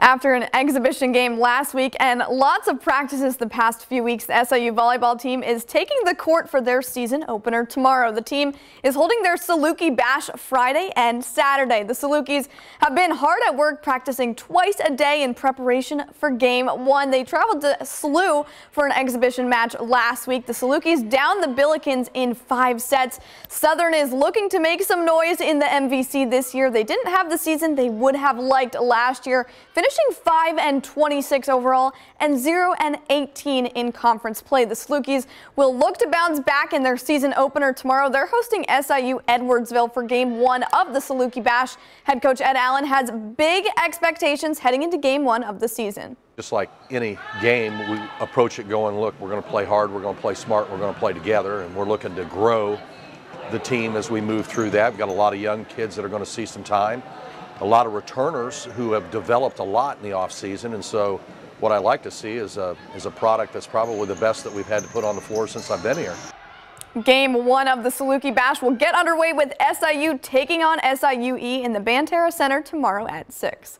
After an exhibition game last week and lots of practices the past few weeks, the SIU volleyball team is taking the court for their season opener tomorrow. The team is holding their Saluki Bash Friday and Saturday. The Salukis have been hard at work practicing twice a day in preparation for game one. They traveled to SLU for an exhibition match last week. The Salukis down the Billikens in five sets. Southern is looking to make some noise in the MVC this year. They didn't have the season they would have liked last year. Finished finishing 5 and 26 overall and 0 and 18 in conference play. The Salukis will look to bounce back in their season opener tomorrow. They're hosting SIU Edwardsville for game one of the Saluki Bash. Head coach Ed Allen has big expectations heading into game one of the season. Just like any game, we approach it going, look, we're going to play hard, we're going to play smart, we're going to play together, and we're looking to grow the team as we move through that. We've got a lot of young kids that are going to see some time a lot of returners who have developed a lot in the offseason. And so what I like to see is a, is a product that's probably the best that we've had to put on the floor since I've been here. Game one of the Saluki Bash will get underway with SIU taking on SIUE in the Banterra Center tomorrow at 6.